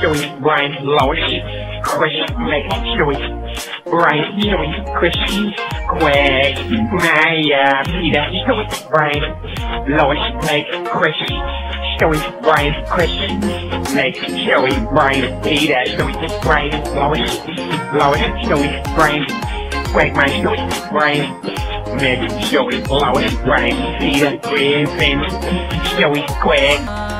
Brian, Lois, Chris, Joey, Brian, Joey, Chris, Greg, Maya, Peter, Joey, Brian, Lois, Meg, Chris, Joey, Brian, Chris, Meg, Joey, Brian, Peter, Joey, Brian, Lois, Lois, Joey, Brian, Greg, Maya, Joey, Brian, Meg, Joey, Lois, Brian, Peter, Greg, Finn, Joey, Greg,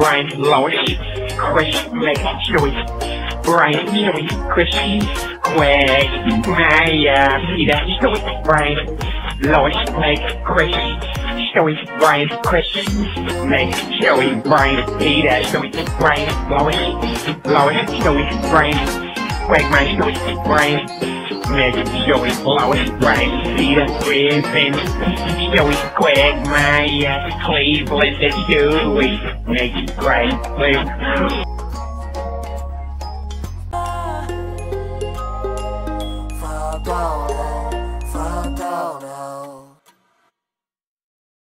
Brian, Lois, Chris, Joey, Brian, Joey, Chris, Greg, Maya, Peter, Joey, Brian, Lois, Meg, Chris, Joey, Brian, Chris, Meg, Joey, Brian, Peter, Joey, Brian, Lois, Lois, Joey, Brian, Greg, Maya, Joey, Brian, Magic Joey blowing bright cedar prison. Joey Quagmire, Cleveland, it's Joey. it Great Blue. Down.